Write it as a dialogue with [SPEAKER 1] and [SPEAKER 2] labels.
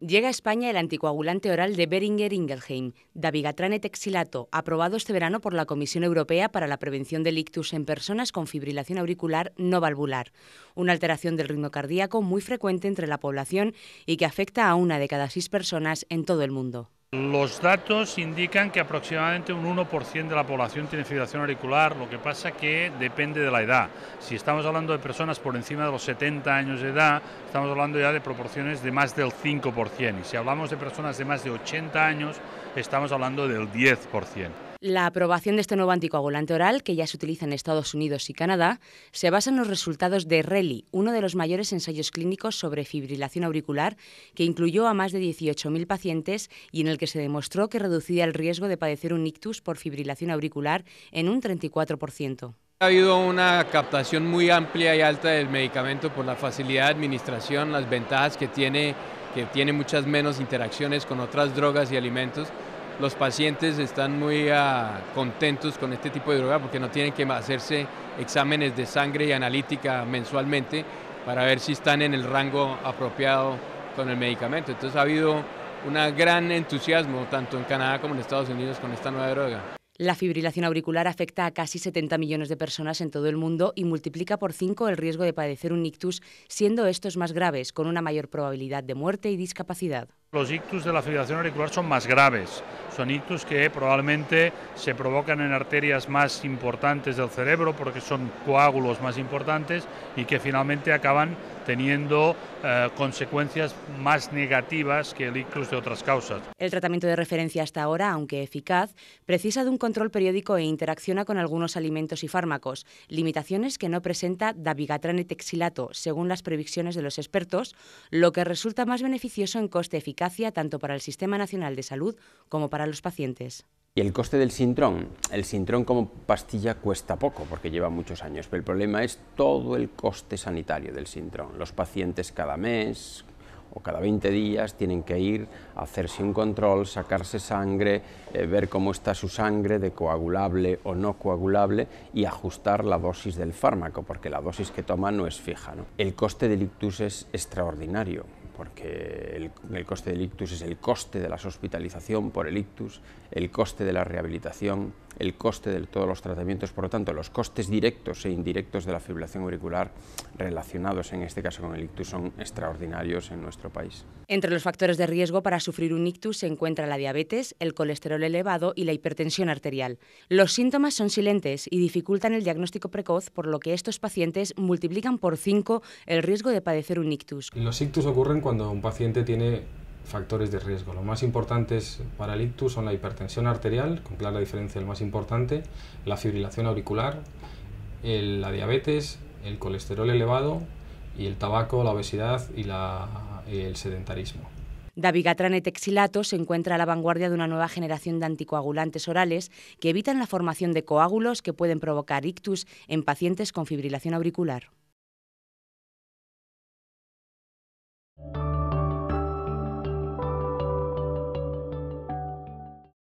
[SPEAKER 1] Llega a España el anticoagulante oral de Beringer Ingelheim, dabigatran texilato, aprobado este verano por la Comisión Europea para la prevención del ictus en personas con fibrilación auricular no valvular, una alteración del ritmo cardíaco muy frecuente entre la población y que afecta a una de cada seis personas en todo el mundo.
[SPEAKER 2] Los datos indican que aproximadamente un 1% de la población tiene fibrilación auricular, lo que pasa que depende de la edad. Si estamos hablando de personas por encima de los 70 años de edad, estamos hablando ya de proporciones de más del 5%. Y si hablamos de personas de más de 80 años, estamos hablando del 10%.
[SPEAKER 1] La aprobación de este nuevo anticoagulante oral, que ya se utiliza en Estados Unidos y Canadá, se basa en los resultados de RELI, uno de los mayores ensayos clínicos sobre fibrilación auricular, que incluyó a más de 18.000 pacientes y en el que se demostró que reducía el riesgo de padecer un ictus por fibrilación auricular en un 34%.
[SPEAKER 3] Ha habido una captación muy amplia y alta del medicamento por la facilidad de administración, las ventajas que tiene, que tiene muchas menos interacciones con otras drogas y alimentos los pacientes están muy ah, contentos con este tipo de droga porque no tienen que hacerse exámenes de sangre y analítica mensualmente para ver si están en el rango apropiado con el medicamento. Entonces ha habido un gran entusiasmo tanto en Canadá como en Estados Unidos con esta nueva droga.
[SPEAKER 1] La fibrilación auricular afecta a casi 70 millones de personas en todo el mundo y multiplica por 5 el riesgo de padecer un ictus, siendo estos más graves, con una mayor probabilidad de muerte y discapacidad.
[SPEAKER 2] Los ictus de la fibrilación auricular son más graves, son ictus que probablemente se provocan en arterias más importantes del cerebro porque son coágulos más importantes y que finalmente acaban teniendo eh, consecuencias más negativas que el ictus de otras causas.
[SPEAKER 1] El tratamiento de referencia hasta ahora, aunque eficaz, precisa de un control periódico e interacciona con algunos alimentos y fármacos, limitaciones que no presenta dabigatran texilato, según las previsiones de los expertos, lo que resulta más beneficioso en tanto para el Sistema Nacional de Salud como para los pacientes.
[SPEAKER 4] Y el coste del Sintrón, el Sintrón como pastilla cuesta poco porque lleva muchos años, pero el problema es todo el coste sanitario del Sintrón. Los pacientes cada mes o cada 20 días tienen que ir a hacerse un control, sacarse sangre, eh, ver cómo está su sangre, de coagulable o no coagulable y ajustar la dosis del fármaco, porque la dosis que toman no es fija. El coste del ictus es extraordinario porque el, el, coste del ictus es el coste de la hospitalización por el ictus, el coste de la rehabilitación, el coste de todos los tratamientos, por lo tanto, los costes directos e indirectos de la fibrilación auricular relacionados en este caso con el ictus son extraordinarios en nuestro país.
[SPEAKER 1] Entre los factores de riesgo para sufrir un ictus se encuentra la diabetes, el colesterol elevado y la hipertensión arterial. Los síntomas son silentes y dificultan el diagnóstico precoz, por lo que estos pacientes multiplican por 5 el riesgo de padecer un ictus.
[SPEAKER 5] Los ictus ocurren cuando un paciente tiene factores de riesgo. Los más importantes para el ictus son la hipertensión arterial, con clara diferencia el más importante, la fibrilación auricular, la diabetes, el colesterol elevado y el tabaco, la obesidad y el sedentarismo.
[SPEAKER 1] Dabigatran texilato se encuentra a la vanguardia de una nueva generación de anticoagulantes orales que evitan la formación de coágulos que pueden provocar ictus en pacientes con fibrilación auricular.